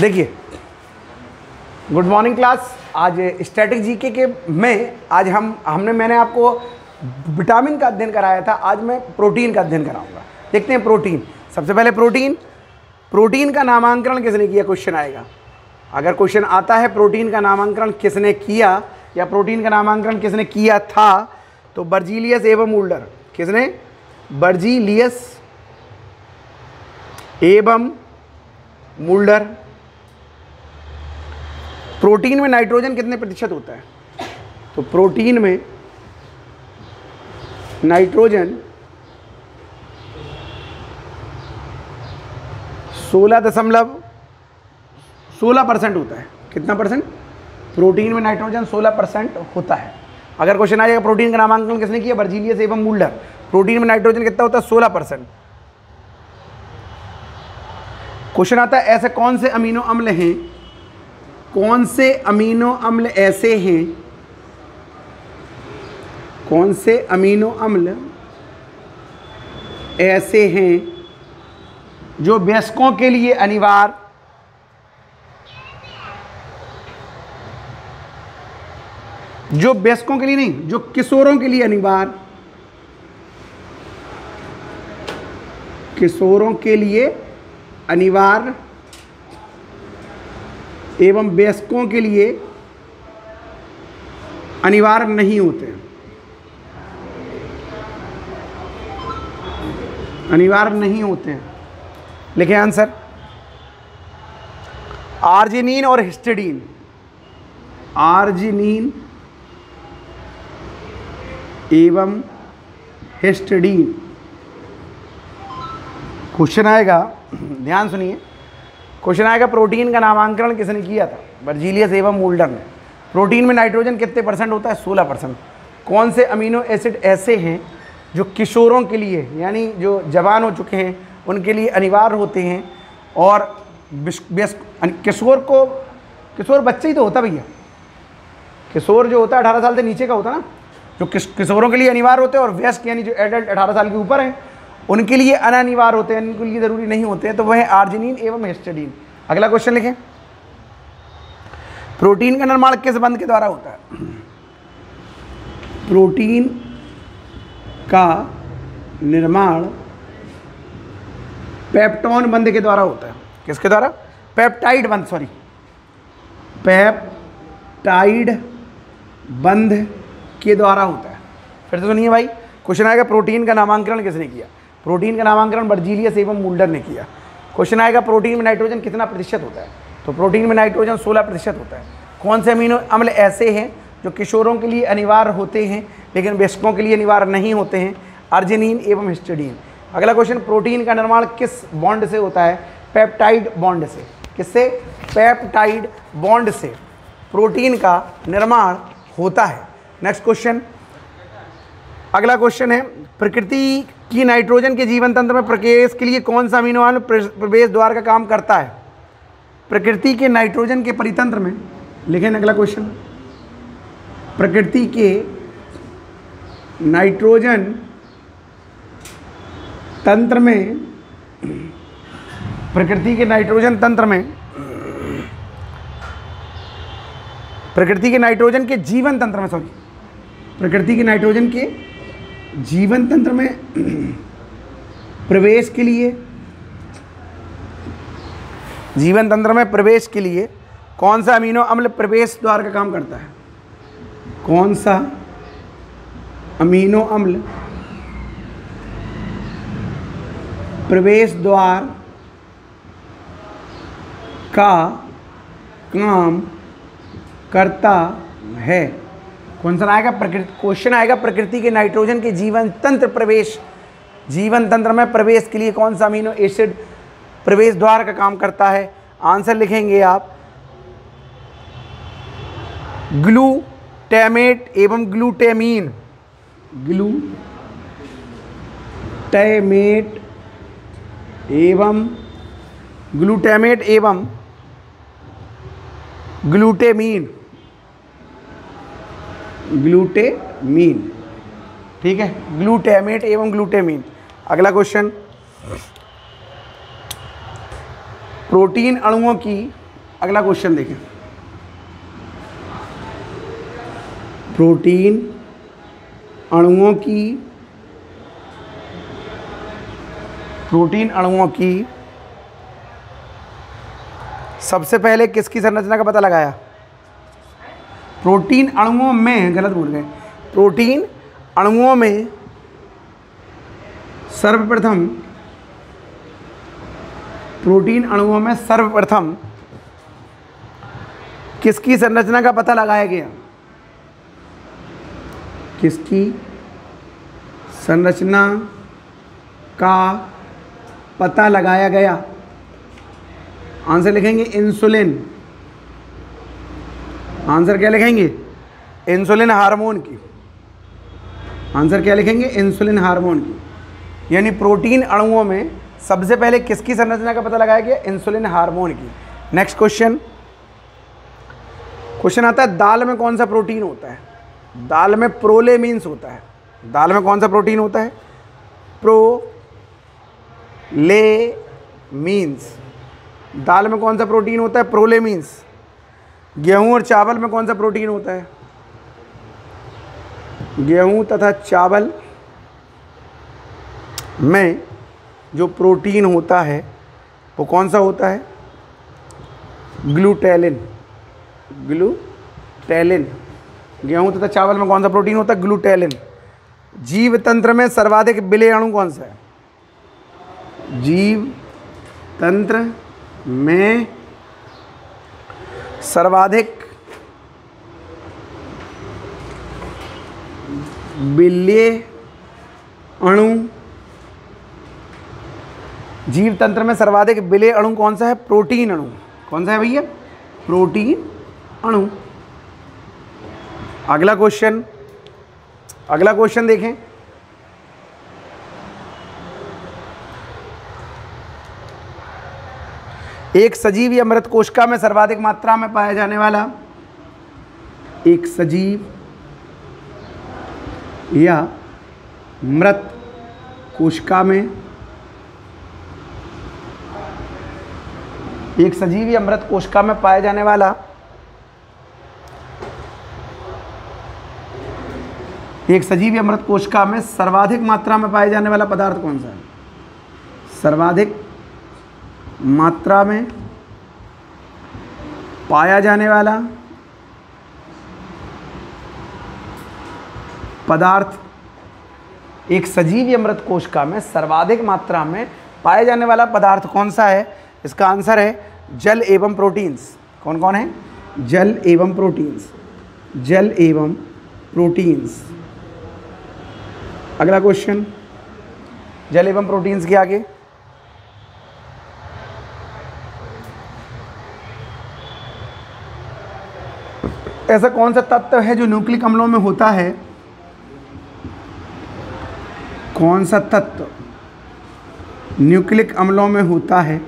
देखिए good morning class आज static GK के में आज हम, हमने, मैंने आपको विटामिन का अध्ययन कराया था, आज मैं प्रोटीन का अध्ययन कराऊँगा। देखते हैं प्रोटीन सबसे पहले प्रोटीन प्रोटीन का नामांकन किसने किया? क्वेश्चन आएगा। अगर क्वेश्चन आता है प्रोटीन का नामांकन किसने किया? या प्रोटीन का नामांकन किसने किया था? तो बर्जीलियस एवं उल्डर किसने? बर्जीलियस एवं मुल्डर प्रोटीन में नाइट्रोजन कितने प्रतिशत होता है? तो प्रोटीन में नाइट्रोजन 16 दशमलव 16 परसेंट होता है। कितना परसेंट? प्रोटीन में नाइट्रोजन 16 परसेंट होता है। अगर क्वेश्चन आ जाएगा प्रोटीन का नामांकन किसने किया? बर्जीलियस एवं मुल्डर प्रोटीन में नाइट्रोजन कितना होता है? 16 परसेंट। क्वेश्चन आता है, ऐसे कौन से अमीनो अम्ल हैं कौन से अमीनो अम्ल ऐसे हैं? कौन से अमीनो अम्ल ऐसे हैं जो वयस्कों के लिए अनिवार्य? जो वयस्कों के लिए नहीं, जो किशोरों के लिए अनिवार्य। किशोरों के लिए अनिवार्य एवं वयस्कों के लिए अनिवार्य नहीं होते अनिवार्य नहीं होते हैं। लिखे आंसर? आर्जिनिन और हिस्टेडीन। आर्जिनिन एवं हिस्टेडीन। क्वेश्चन आएगा। ध्यान सुनिए। क्वेश्चन आएगा प्रोटीन का नामांकन किसने किया था? बर्जीलियस एवं मोल्डर ने प्रोटीन में नाइट्रोजन कितने परसेंट होता है? 16 परसेंट। कौन से अमीनो एसिड ऐसे हैं जो किशोरों के लिए, यानी जो जवान हो चुके हैं, उनके लिए अनिवार्य होते हैं? और किशोर को, किशोर बच्चे ही तो होता भैया। किशोर जो होता है, अठारह साल से नीचे का होता ना, जो किशोरों के लिए अनिवार्य होते हैं और व्यस्क, यानी जो एडल्ट, अठारह साल के ऊपर हैं उनके लिए अनिवार्य होते हैं, उनके लिए ज़रूरी नहीं होते हैं तो वह आर्जिनिन एवं हिस्टेडीन अगला क्वेश्चन लिखें। प्रोटीन का निर्माण किस बंध के द्वारा होता है? प्रोटीन का निर्माण पेप्टोन बंध के द्वारा होता है। किसके द्वारा? पेप्टाइड बंध सॉरी पेप्टाइड बंध के द्वारा होता है। फिर से सुनिए भाई क्वेश्चन आएगा, प्रोटीन का नामांकन किसने किया? प्रोटीन का नामांकन बर्जीलियस एवं मुल्डर ने किया। क्वेश्चन आएगा, प्रोटीन में नाइट्रोजन कितना प्रतिशत होता है? तो प्रोटीन में नाइट्रोजन 16 प्रतिशत होता है। कौन से अमीनो अम्ल ऐसे हैं जो किशोरों के लिए अनिवार्य होते हैं, लेकिन वयस्कों के लिए अनिवार्य नहीं होते हैं? अर्जिनिन एवं हिस्टडीन। अगला क्वेश्चन, प्रोटीन का निर्माण किस बॉन्ड से होता है? पेप्टाइड बॉन्ड से। किससे? पेप्टाइड बॉन्ड से प्रोटीन का निर्माण होता है। Next question. अगला क्वेश्चन है, प्रकृति की नाइट्रोजन के जीवन तंत्र में प्रवेश के लिए कौन सा अमीनो अम्ल प्रवेश द्वार का काम करता है? प्रकृति के नाइट्रोजन के परितंत्र में, लिखें अगला क्वेश्चन प्रकृति के नाइट्रोजन तंत्र में, प्रकृति के नाइट्रोजन तंत्र में, प्रकृति के नाइट्रोजन के जीवन तंत्र में सॉरी प्रकृति के नाइट्रोजन के जीवन तंत्र में प्रवेश के लिए, जीवन तंत्र में प्रवेश के लिए कौन सा अमीनो अम्ल प्रवेश द्वार का काम करता है? कौन सा अमीनो अम्ल प्रवेश द्वार का काम करता है? कौन सा आएगा? प्रकृति क्वेश्चन आएगा, प्रकृति के नाइट्रोजन के जीवन तंत्र प्रवेश। जीवन तंत्र में प्रवेश के लिए कौन सा अमीनो एसिड प्रवेश द्वार का काम करता है? आंसर लिखेंगे आप। ग्लू टैमेट एवं ग्लूटेमीन ग्लू टैमेट एवं ग्लूटेमेट एवं ग्लूटेमीन ग्लूटेमीन। ठीक है? ग्लूटेमेट एवं ग्लूटेमीन। अगला क्वेश्चन प्रोटीन अणुओं की, अगला क्वेश्चन देखें। प्रोटीन अणुओं की, प्रोटीन अणुओं की, सबसे पहले किसकी संरचना का पता लगाया? प्रोटीन अणुओं में, गलत बोल गए, प्रोटीन अणुओं में सर्वप्रथम, प्रोटीन अणुओं में सर्वप्रथम किसकी संरचना का पता लगाया गया? किसकी संरचना का पता लगाया गया? आंसर लिखेंगे इंसुलिन। आंसर क्या लिखेंगे? इंसुलिन हार्मोन की। आंसर क्या लिखेंगे? इंसुलिन हार्मोन की। यानी प्रोटीन अणुओं में सबसे पहले किसकी संरचना का पता लगाया गया? इंसुलिन हार्मोन की। नेक्स्ट क्वेश्चन क्वेश्चन आता है दाल में कौन सा प्रोटीन होता है? दाल में प्रोलेमीन्स होता है। दाल में कौन सा प्रोटीन होता है? प्रो ले मीन्स दाल में कौन सा प्रोटीन होता है? प्रोलेमीन्स। गेहूँ और चावल में कौन सा प्रोटीन होता है? गेहूँ तथा चावल में जो प्रोटीन होता है, वो कौन सा होता है? ग्लूटेलिन। ग्लूटेलिन। गेहूँ तथा चावल में कौन सा प्रोटीन होता है? ग्लूटेलिन। जीव तंत्र में सर्वाधिक विलय अणु कौन सा है? जीव तंत्र में सर्वाधिक विलय अणु जीव तंत्र में सर्वाधिक बिले अणु कौन सा है? प्रोटीन अणु। कौन सा है भैया? प्रोटीन अणु। अगला क्वेश्चन अगला क्वेश्चन देखें। एक सजीव या मृत कोशिका में सर्वाधिक मात्रा में पाया जाने वाला, एक सजीव या मृत कोशिका में, एक सजीव या मृत कोशिका में पाया जाने वाला, एक सजीव या मृत कोशिका में सर्वाधिक मात्रा में पाए जाने वाला पदार्थ कौन सा है? सर्वाधिक मात्रा में पाया जाने वाला पदार्थ एक सजीव अमृत मृत कोशिका में सर्वाधिक मात्रा में पाया जाने वाला पदार्थ कौन सा है? इसका आंसर है जल एवं प्रोटीन्स। कौन कौन है? जल एवं प्रोटीन्स। जल एवं प्रोटीन्स। अगला क्वेश्चन। जल एवं प्रोटीन्स के आगे। ऐसा कौन सा तत्व है जो न्यूक्लिक अम्लों में होता है? कौन सा तत्व न्यूक्लिक अम्लों में होता है?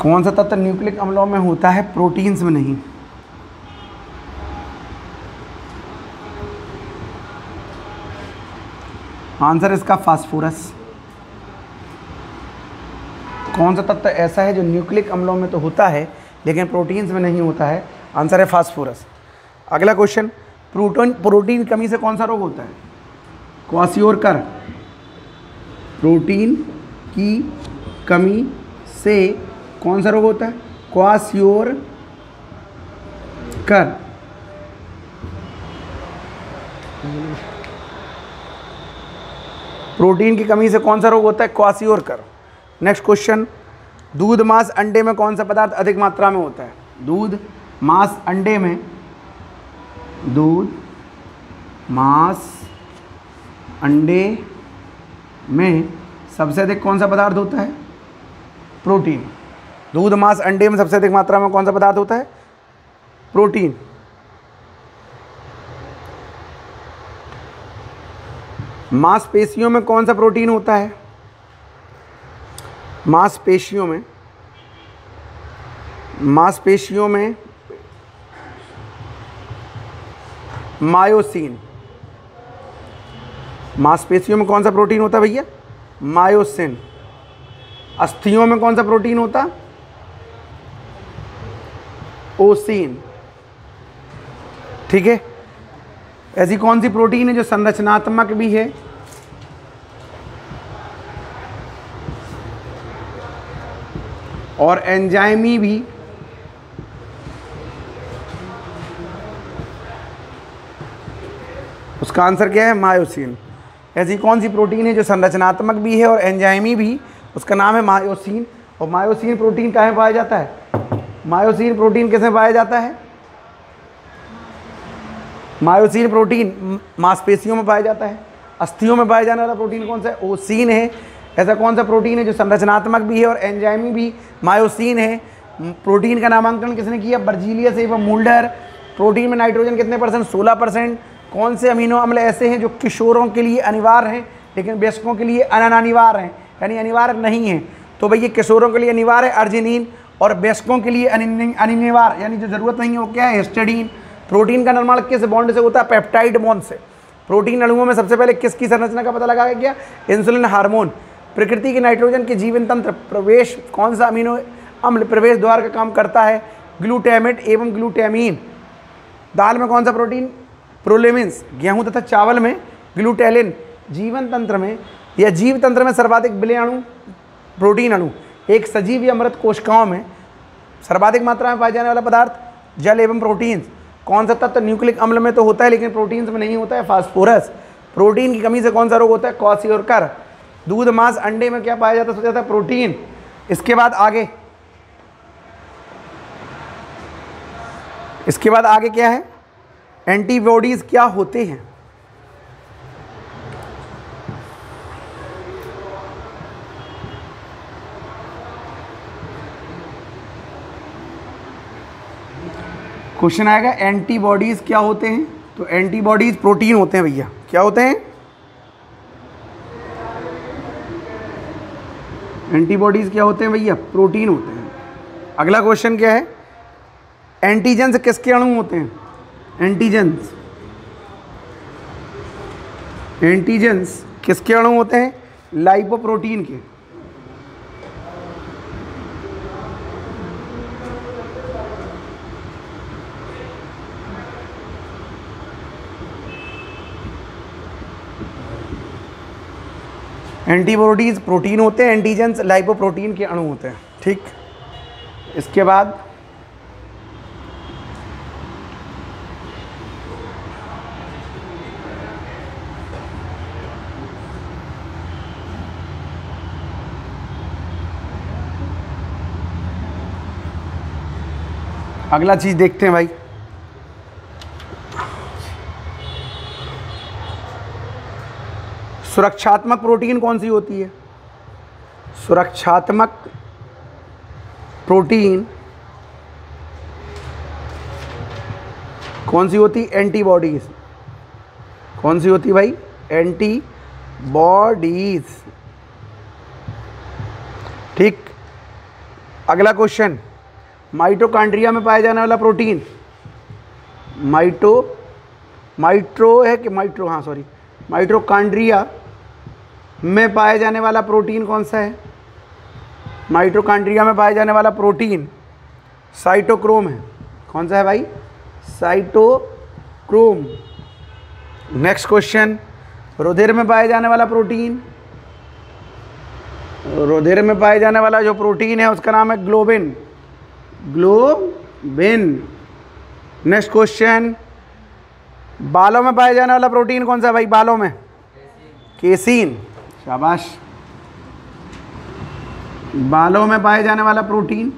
कौन सा तत्व न्यूक्लिक अम्लों में होता है? प्रोटीन्स में नहीं। आंसर इसका फास्फोरस। कौन सा तत्व ऐसा है जो न्यूक्लिक अम्लों में तो होता है, लेकिन प्रोटीन्स में नहीं होता है? आंसर है फास्फोरस। अगला क्वेश्चन, प्रोटीन प्रोटीन कमी से कौन सा रोग होता है? क्वासियोर कर प्रोटीन की कमी से कौन सा रोग होता है? क्वासियोर कर प्रोटीन की कमी से कौन सा रोग होता है? क्वासियोर कर नेक्स्ट क्वेश्चन दूध मांस अंडे में कौन सा पदार्थ अधिक मात्रा में होता है? दूध मांस अंडे में, दूध मांस अंडे में सबसे अधिक कौन सा पदार्थ होता है? प्रोटीन। दूध मांस अंडे में सबसे अधिक मात्रा में कौन सा पदार्थ होता है? प्रोटीन। मांसपेशियों में कौन सा प्रोटीन होता है? मांसपेशियों में मांसपेशियों में मायोसिन। मांसपेशियों में कौन सा प्रोटीन होता है भैया? मायोसिन। अस्थियों में कौन सा प्रोटीन होता? ओसिन। ठीक है? ऐसी कौन सी प्रोटीन है जो संरचनात्मक भी है और एंजाइमी भी। उसका आंसर क्या है? मायोसिन। ऐसी कौन सी प्रोटीन है जो संरचनात्मक भी है और एंजाइमी भी? उसका नाम है मायोसिन। और मायोसिन प्रोटीन कहाँ पाया जाता है? मायोसिन प्रोटीन कैसे पाया जाता है? मायोसिन प्रोटीन मांसपेशियों में पाया जाता है। अस्थियों में पाया जाने वाला प्रोटीन कौन सा है? ओसिन है। ऐसा कौन सा प्रोटीन है जो संरचनात्मक भी है और एंजाइमी भी? मायोसिन है। प्रोटीन का नामांकन किसने किया? बर्जीलियस एवं मूल्डर। प्रोटीन में नाइट्रोजन कितने परसेंट? सोलह परसेंट। कौन से अमीनो अम्ल ऐसे हैं जो किशोरों के लिए अनिवार्य हैं, लेकिन वयस्कों के लिए अनिवार्य हैं? यानी अनिवार्य नहीं है। तो भैया किशोरों के लिए अनिवार्य है, अर्जिनिन, और वयस्कों के लिए अनिवार्य यानी जो ज़रूरत नहीं है, वो क्या है? हिस्टेडीन। प्रोटीन का निर्माण किस बॉन्ड से होता है? पेप्टाइड बॉन्ड से। प्रोटीन अणुओं में सबसे पहले किसकी संरचना का पता लगाया गया? Insulin hormone. प्रकृति के नाइट्रोजन के जीवन तंत्र, प्रवेश, कौन सा अमीनो अम्ल प्रवेश द्वार का काम करता है? ग्लूटेमेट एवं ग्लूटेमीन। दाल में कौन सा प्रोटीन? प्रोलेमिन्स। गेहूँ तथा चावल में ग्लूटेलिन जीवन तंत्र में या जीव तंत्र में सर्वाधिक विलय अणु, प्रोटीन अणु। एक सजीव या मृत कोशिकाओं में सर्वाधिक मात्रा में पाए जाने वाला पदार्थ, जल एवं प्रोटीन्स। कौन सा तत्व न्यूक्लिक अम्ल में तो होता है, लेकिन प्रोटीन्स में नहीं होता है? फास्फोरस। प्रोटीन की कमी से कौन सा रोग होता है? कॉसी और कर। दूध, मांस, अंडे में क्या पाया जाता है? जाता है प्रोटीन। इसके बाद आगे। इसके बाद आगे क्या है? एंटीबॉडीज क्या होते हैं? क्वेश्चन आएगा, एंटीबॉडीज क्या होते हैं? तो एंटीबॉडीज प्रोटीन होते हैं भैया। क्या होते हैं? एंटीबॉडीज़ क्या होते हैं भैया? प्रोटीन होते हैं। अगला क्वेश्चन क्या है? एंटीजेंस किसके अणु होते हैं? एंटीजेंस एंटीजेंस किसके अणु होते हैं? लाइपोप्रोटीन के। एंटीबॉडीज़ प्रोटीन होते हैं एंटीजेंस लाइपोप्रोटीन के अणु होते हैं, ठीक? इसके बाद अगला चीज़ देखते हैं भाई। सुरक्षात्मक प्रोटीन कौन सी होती है? सुरक्षात्मक प्रोटीन कौन सी होती? एंटीबॉडीज। कौन सी होती भाई? एंटीबॉडीज। ठीक। अगला क्वेश्चन। माइटोकांड्रिया में पाया जाने वाला प्रोटीन। माइटो माइट्रो है कि माइट्रो? हाँ सॉरी माइट्रोकांड्रिया में पाया जाने वाला प्रोटीन कौन सा है? माइट्रोकांड्रिया में पाया जाने वाला प्रोटीन साइटोक्रोम है। कौन सा है भाई? साइटोक्रोम। नेक्स्ट क्वेश्चन रुधिर में पाया जाने वाला प्रोटीन? रुधिर में पाया जाने वाला जो प्रोटीन है, उसका नाम है ग्लोबिन। ग्लोबिन। नेक्स्ट क्वेश्चन बालों में पाया जाने वाला प्रोटीन कौन सा है भाई? बालों में। केसीन। शाबाश। बालों में पाए जाने वाला प्रोटीन,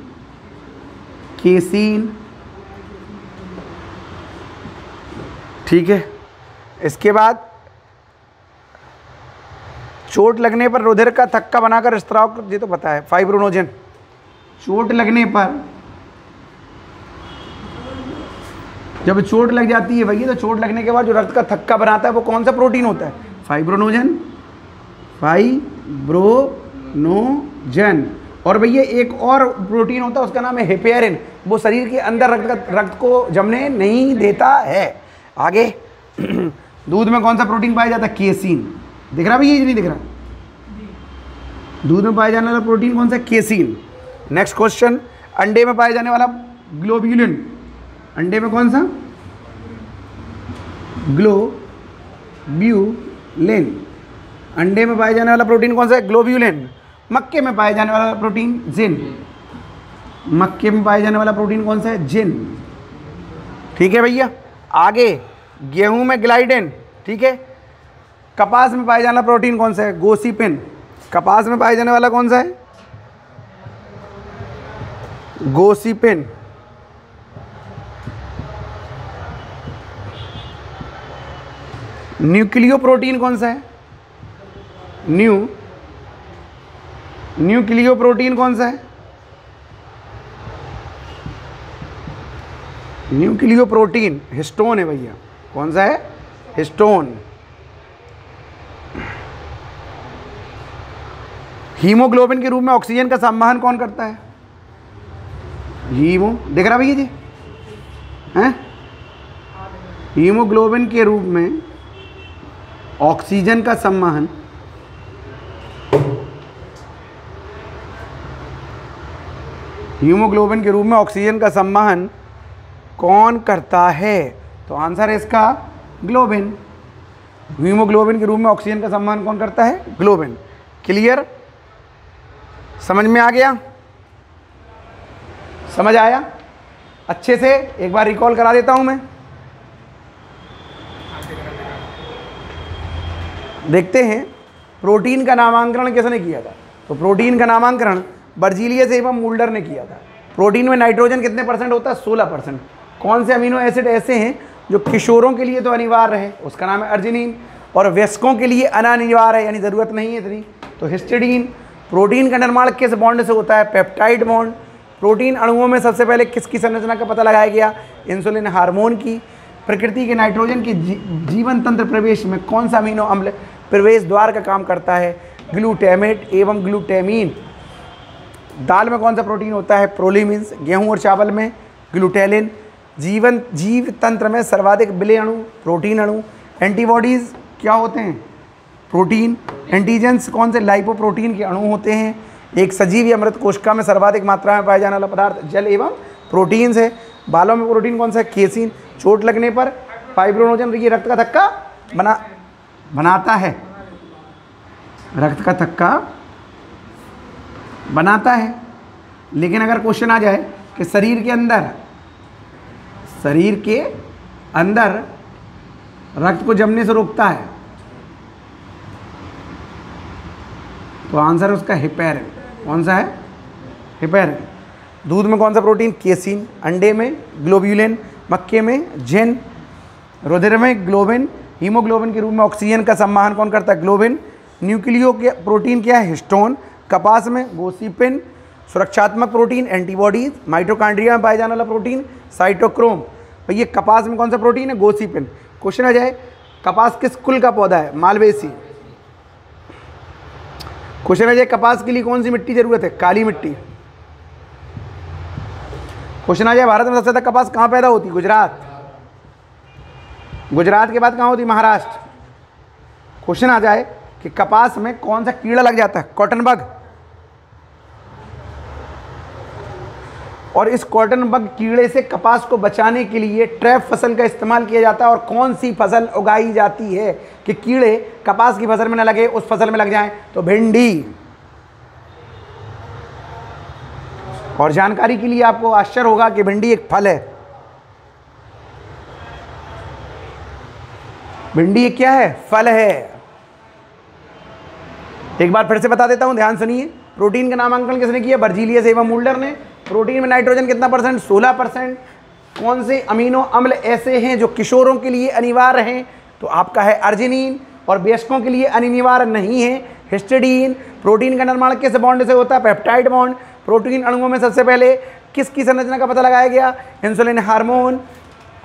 केसीन। ठीक है। इसके बाद चोट लगने पर रुधिर का थक्का बनाकर स्त्राव ये तो पता है, फाइब्रोनोजन। चोट लगने पर, जब चोट लग जाती है भैया तो चोट लगने के बाद जो रक्त का थक्का बनाता है, वो कौन सा प्रोटीन होता है? फाइब्रोनोजन। फाइब्रोनोजन। और भैया, एक और प्रोटीन होता है, उसका नाम है हेपेरिन। वो शरीर के अंदर रक्त रक्त को जमने नहीं देता है। आगे। दूध में कौन सा प्रोटीन पाया जाता है? केसिन। दिख रहा भैया नहीं दिख रहा? दूध में पाया जाने वाला प्रोटीन कौन सा? केसिन। Next question. अंडे में पाया जाने वाला ग्लोब्यूलिन। अंडे में कौन सा? ग्लोब्यूलिन। अंडे में पाया जाने वाला प्रोटीन कौन सा है? ग्लोब्यूलिन। मक्के में पाया जाने वाला प्रोटीन जिन। मक्के में पाया जाने वाला प्रोटीन कौन सा है? जिन। ठीक है भैया? आगे, गेहूँ में ग्लाइडेन। ठीक है? कपास में पाया जाने वाला प्रोटीन कौन सा है? गोसीपिन। कपास में पाया जाने वाला कौन सा है? गोसीपिन। न्यूक्लियो प्रोटीन कौन सा है? न्यू न्यूक्लियो प्रोटीन कौन सा है? न्यूक्लियो प्रोटीन हिस्टोन है भैया. कौन सा है? हिस्टोन हीमोग्लोबिन के रूप में ऑक्सीजन का संवहन कौन करता है? हीमो देख रहा भैया जी? हैं? हीमोग्लोबिन के रूप में ऑक्सीजन का संवहन हीमोग्लोबिन के रूप में ऑक्सीजन का सम्मान कौन करता है? तो आंसर है इसका ग्लोबिन। हीमोग्लोबिन के रूप में ऑक्सीजन का सम्मान कौन करता है? ग्लोबिन। क्लियर? समझ में आ गया? समझ आया? अच्छे से एक बार रिकॉल करा देता हूँ मैं। देखते हैं, प्रोटीन का नामांकन किसने किया था तो प्रोटीन का नामांकन बर्जीलियस एवं मूल्डर ने किया था। प्रोटीन में नाइट्रोजन कितने परसेंट होता है? सोलह परसेंट। कौन से अमीनो एसिड ऐसे हैं जो किशोरों के लिए तो अनिवार्य है? उसका नाम है अर्जिनिन। और व्यस्कों के लिए अनिवार्य है यानी ज़रूरत नहीं है इतनी। तो हिस्टिडीन प्रोटीन का निर्माण किस बॉन्ड से होता है? Peptide bond. प्रोटीन अणुओं में सबसे पहले किसकी संरचना का पता लगाया गया? इंसुलिन हार्मोन की। प्रकृति के नाइट्रोजन के जी, जीवन तंत्र प्रवेश में कौन सा अमीनो अम्ल प्रवेश द्वार का काम करता है? ग्लूटेमेट एवं ग्लूटेमीन। दाल में कौन सा प्रोटीन होता है? प्रोलीमिन्स, गेहूँ और चावल में, ग्लूटेलिन। जीवन, जीव तंत्र में सर्वाधिक बिले अणु, प्रोटीन अणु। एंटीबॉडीज़ क्या होते हैं? प्रोटीन। एंटीजेंस कौन से? लाइपोप्रोटीन के अणु होते हैं। एक सजीव या मृत कोशिका में सर्वाधिक मात्रा में पाया जाने वाला पदार्थ जल एवं प्रोटीन्स है। बालों में प्रोटीन कौन सा है? केसिन। चोट लगने पर फाइब्रोनोजन ये रक्त का थक्का बना, बनाता है। रक्त का थक्का बनाता है। लेकिन अगर क्वेश्चन आ जाए कि शरीर के अंदर, शरीर के अंदर रक्त को जमने से रोकता है तो आंसर उसका हिपेरिन कौन सा है? हिपेरिन दूध में कौन सा प्रोटीन केसिन अंडे में ग्लोब्यूलिन मक्के में जेन रुधिर में ग्लोबिन हीमोग्लोबिन के रूप में ऑक्सीजन का सम्मान कौन करता है? ग्लोबिन न्यूक्लियो के प्रोटीन क्या है? हिस्टोन कपास में गोसीपिन सुरक्षात्मक प्रोटीन, एंटीबॉडीज माइट्रोकांड्रिया में पाया जाने वाला प्रोटीन, साइटोक्रोम। भाई, ये कपास में कौन सा प्रोटीन है? गोसीपिन क्वेश्चन आ जाए, कपास किस कुल का पौधा है? मालवेसी। क्वेश्चन आ जाए, कपास के लिए कौन सी मिट्टी ज़रूरत है? काली मिट्टी। क्वेश्चन आ जाए, भारत में सबसे ज़्यादा कपास कहाँ पैदा होती? गुजरात। गुजरात के बाद कहाँ होती? महाराष्ट्र। क्वेश्चन आ जाए कि कपास में कौन सा कीड़ा लग जाता है? कॉटन बग और इस कॉटन बग कीड़े से कपास को बचाने के लिए ट्रैप फ़सल का इस्तेमाल किया जाता है और कौन सी फ़सल उगाई जाती है कि कीड़े कपास की फ़सल में न लगे, उस फ़सल में लग जाएँ? तो भिंडी। और जानकारी के लिए आपको आश्चर्य होगा कि भिंडी एक फल है। भिंडी क्या है? फल है। एक बार फिर से बता देता हूँ, ध्यान सुनिए। प्रोटीन का नामांकन किसने किया? बर्जीलियस एवं मूल्डर ने। प्रोटीन में नाइट्रोजन कितना परसेंट? 16 परसेंट। कौन से अमीनो अम्ल ऐसे हैं जो किशोरों के लिए अनिवार्य हैं? तो आपका है अर्जिनिन और बेस्कों के लिए अनिवार्य नहीं है। हिस्टडीन प्रोटीन का निर्माण किस बॉन्ड से होता है? पेप्टाइड बॉन्ड प्रोटीन अणुओं में सबसे पहले किसकी संरचना का पता लगाया गया? इंसुलिन हार्मोन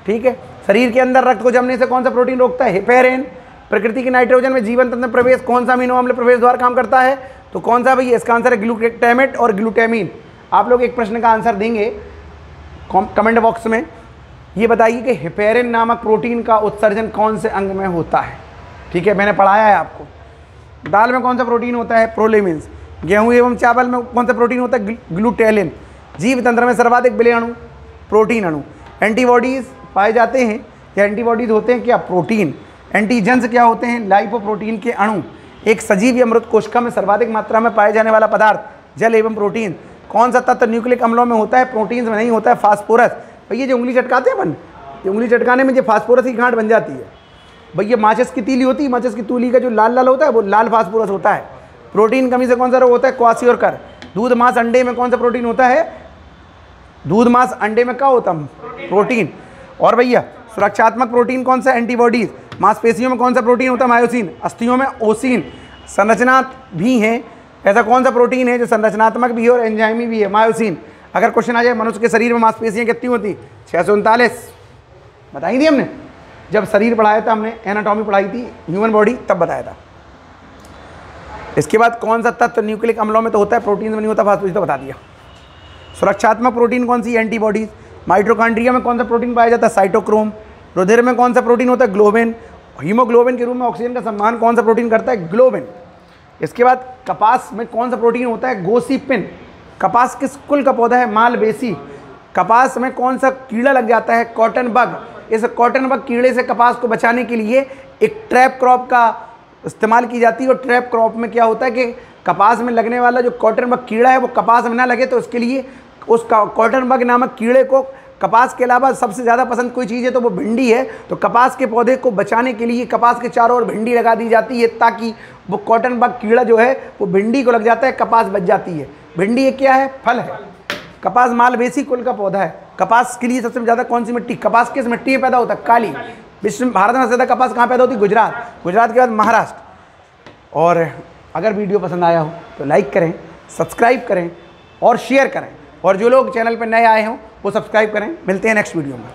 ठीक है? शरीर के अंदर रक्त को जमने से कौन सा प्रोटीन रोकता है? हिपेरिन प्रकृति के नाइट्रोजन में जीवन तंत्र प्रवेश, कौन सा अमीनो अम्ल प्रवेश द्वार काम करता है? तो कौन सा भैया? इसका आंसर है ग्लूटेमेट और ग्लूटेमिन आप लोग एक प्रश्न का आंसर देंगे कमेंट बॉक्स में। ये बताइए कि हिपेरिन नामक प्रोटीन का उत्सर्जन कौन से अंग में होता है? ठीक है, मैंने पढ़ाया है आपको। दाल में कौन सा प्रोटीन होता है? प्रोलेमिन्स। गेहूँ एवं चावल में कौन सा प्रोटीन होता है? ग्लूटेलिन। जीव तंत्र में सर्वाधिक विलय अणु, प्रोटीन अणु। एंटीबॉडीज़ पाए जाते हैं? या एंटीबॉडीज़ होते हैं? क्या प्रोटीन? एंटीजेंस क्या होते हैं? लाइपोप्रोटीन के अणु। एक सजीव या मृत कोशिका में सर्वाधिक मात्रा में पाए जाने वाला पदार्थ, जल एवं प्रोटीन। कौन सा तत्व न्यूक्लिक अम्लों में होता है? प्रोटीन्स में नहीं होता है, फास्फोरस। भैया जो उंगली चटकाते हैं अपन, ये उंगली चटकाने में जो फास्फोरस की गांठ बन जाती है। भैया माचिस की तीली होती है, माचिस की तूली का जो लाल लाल होता है, वो लाल फास्फोरस होता है। प्रोटीन कमी से कौन सा रोग होता है? क्वासी और कर। दूध मांस अंडे में कौन सा प्रोटीन होता है? दूध मांस अंडे में क्या होता है? प्रोटीन। और भैया, सुरक्षात्मक प्रोटीन कौन सा? एंटीबॉडीज। मांसपेशियों में कौन सा प्रोटीन होता है? मायोसिन। अस्थियों में ओसिन। संरचना भी है। ऐसा कौन सा प्रोटीन है जो संरचनात्मक भी है और एंजाइमी भी है? मायोसिन। अगर क्वेश्चन आ जाए, मनुष्य के शरीर में मांसपेशियाँ कितनी होती? छः सौ उनतालीस। बताई थी हमने। जब शरीर पढ़ाया था हमने एनाटॉमी पढ़ाई थी ह्यूमन बॉडी तब बताया था। इसके बाद कौन सा तत्व न्यूक्लिक अम्लों में तो होता है? प्रोटीन में नहीं होता, फास्फोरिस तो बता दिया। सुरक्षात्मक प्रोटीन कौन सी एंटीबॉडीज माइट्रोकांड्रिया में कौन सा प्रोटीन पाया जाता है? साइटोक्रोम रुधिर में कौन सा प्रोटीन होता है? ग्लोबिन हीमोग्लोबिन के रूप में ऑक्सीजन का सम्मान कौन सा प्रोटीन करता है? ग्लोबिन इसके बाद कपास में कौन सा प्रोटीन होता है? गोसीपिन। कपास किस कुल का पौधा है? मालबेसी। कपास में कौन सा कीड़ा लग जाता है? कॉटन बग इस कॉटन बग कीड़े से कपास को बचाने के लिए एक ट्रैप क्रॉप का इस्तेमाल की जाती है और ट्रैप क्रॉप में क्या होता है कि कपास में लगने वाला जो कॉटन बग कीड़ा है, वो कपास में ना लगे तो उसके लिए उस कॉटन बग नामक कीड़े को कपास के अलावा सबसे ज़्यादा पसंद कोई चीज़ है तो वो भिंडी है। तो कपास के पौधे को बचाने के लिए कपास के चारों ओर भिंडी लगा दी जाती है ताकि वो कॉटन बग कीड़ा जो है, वो भिंडी को लग जाता है, कपास बच जाती है। भिंडी एक क्या है? फल है। कपास मालवेसी कुल का पौधा है। कपास के लिए सबसे ज़्यादा कौन सी मिट्टी? कपास किस मिट्टी में पैदा होता है? काली। विश्व, भारत में ज़्यादा कपास कहाँ पैदा होती है? गुजरात। गुजरात के बाद महाराष्ट्र। और अगर वीडियो पसंद आया हो तो लाइक करें, सब्सक्राइब करें और शेयर करें। और जो लोग चैनल पर नए आए हों वो सब्सक्राइब करें। मिलते हैं नेक्स्ट वीडियो में।